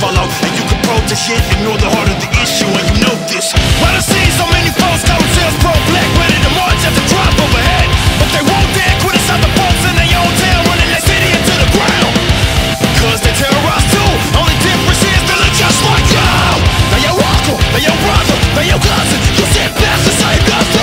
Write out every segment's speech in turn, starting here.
follow. And you can protest shit, ignore the heart of the issue And you know this. Well I see so many false go sales pro-black Ready to march at the drop overhead? But they won't dare criticize the folks in their own town Running their city into the ground. Cause they terrorize too. Only difference is they look just like you. They your uncle, they your brother, they your cousin You sit past the same gospel.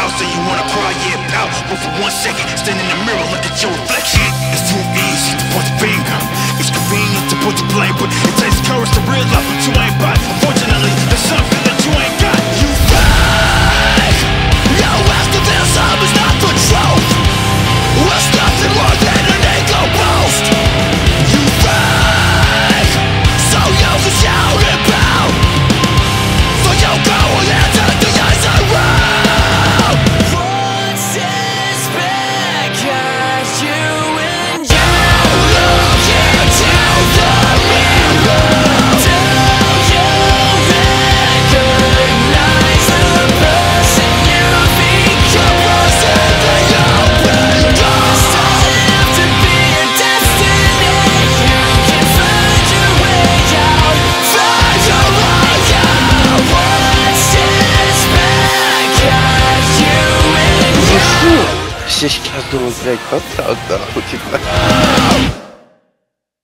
Mouse and you wanna cry, yeah, pal But for one second, stand in the mirror, look at your reflection. It's too easy to point the finger. It's convenient to put the blame But it takes courage to realize what you ain't about Unfortunately, there's something that you ain't got. You fake You ask if this time is not the truth It's nothing more than думаю, блядь, пацан, нахуй тебя.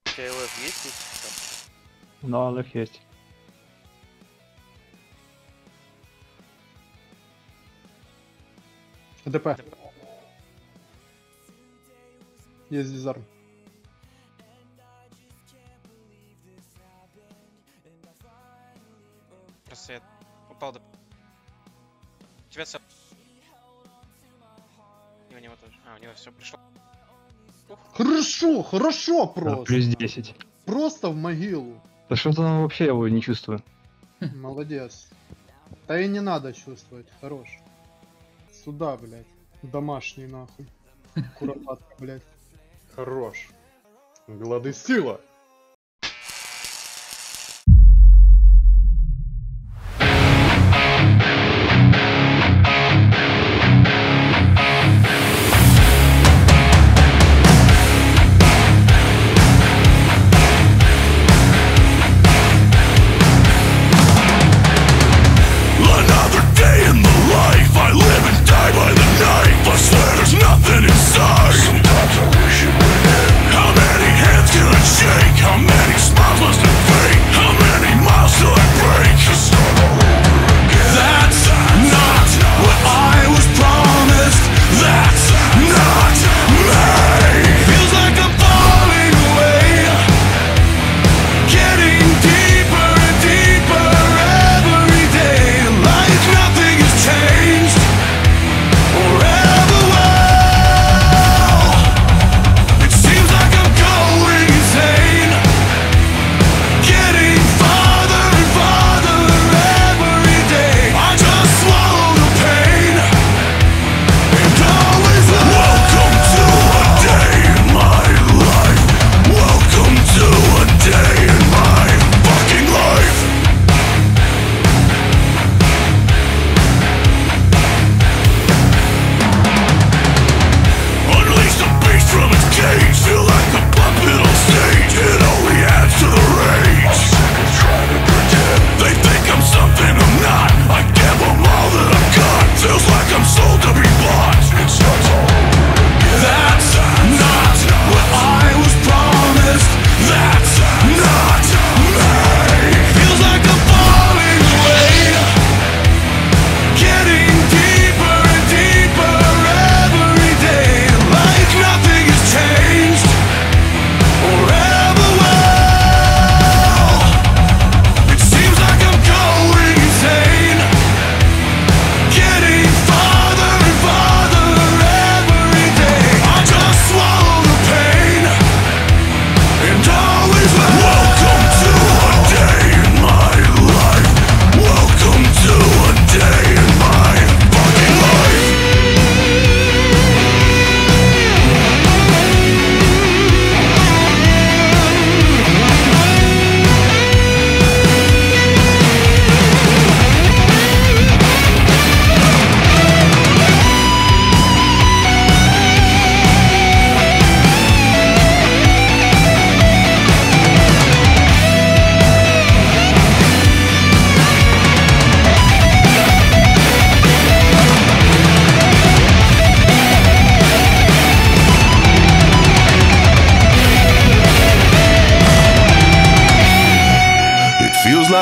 У тебя ЛФ есть сейчас? Да, ЛФ есть. ДП. Есть дизарм. Просвет. Упал ДП. Тебя сап. Все пришло. Хорошо, хорошо Да, просто. плюс 10. Просто в могилу. Да что-то там вообще я его не чувствую. Молодец. Да и не надо чувствовать, хорош. Сюда, блядь. Домашний нахуй. Куропатка, блядь. Хорош. Глады сила.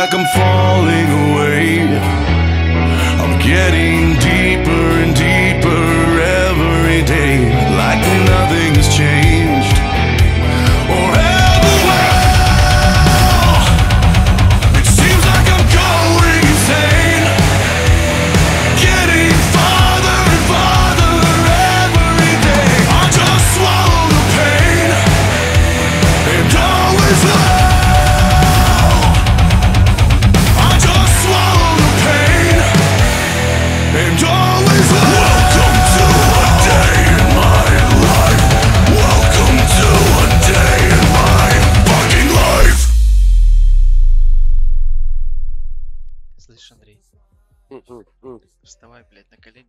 like I'm falling away. I'm getting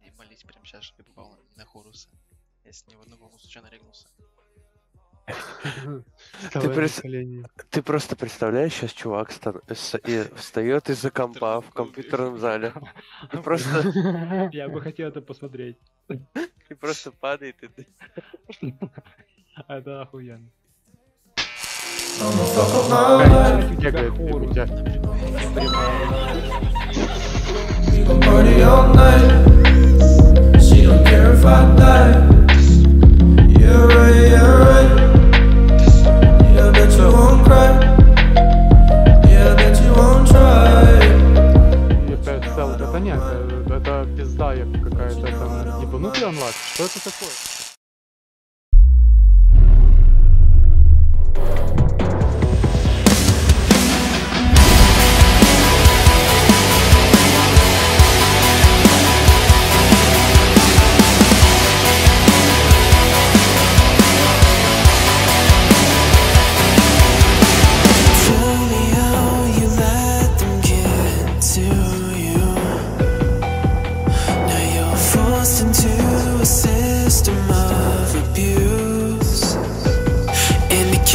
И молись прямо сейчас, чтобы попал на Хоруса. Я с него одну волну случайно регнулся. Ты, пред... Ты просто представляешь, сейчас чувак стан... с... и встает из-за компа в компьютерном зале. И просто... Я бы хотел это посмотреть. И просто падает и... Это охуенно. Как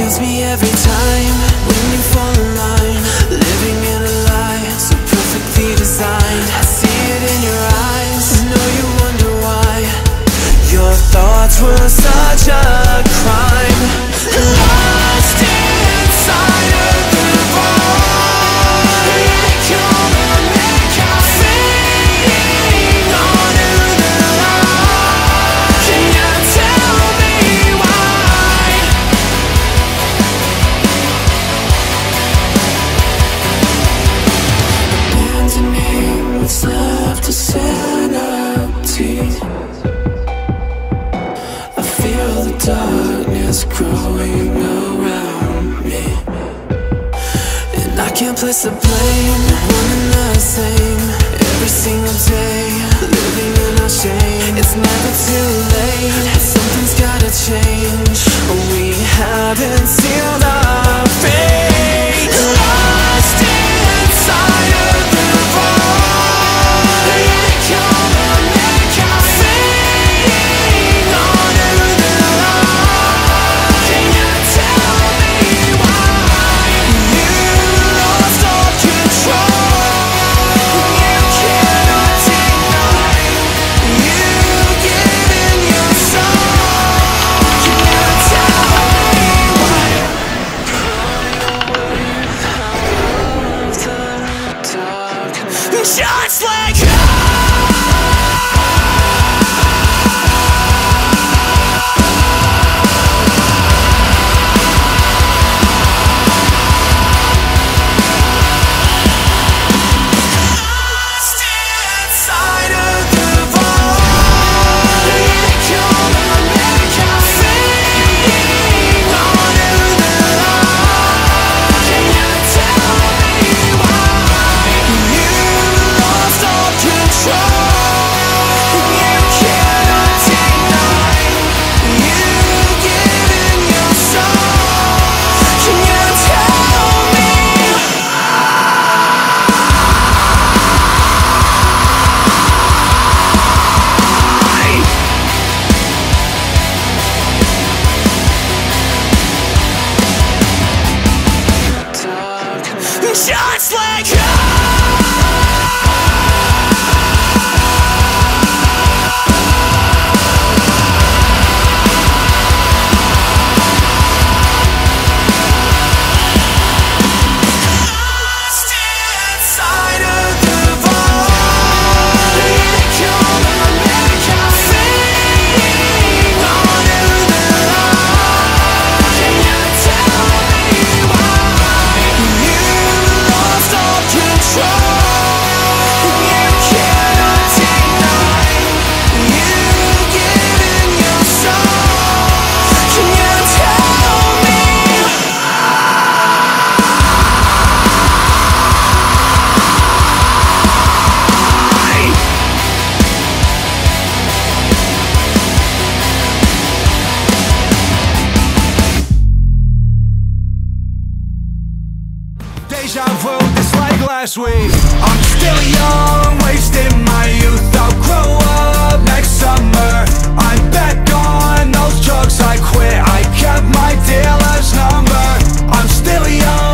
kills me every time. When you fall in line Living in a lie, so perfectly designed. I see it in your eyes, I know you wonder why. Your thoughts were such a crime. until like last week. I'm still young, wasting my youth. I'll grow up next summer. I'm back on those drugs I quit. I kept my dealer's number. I'm still young.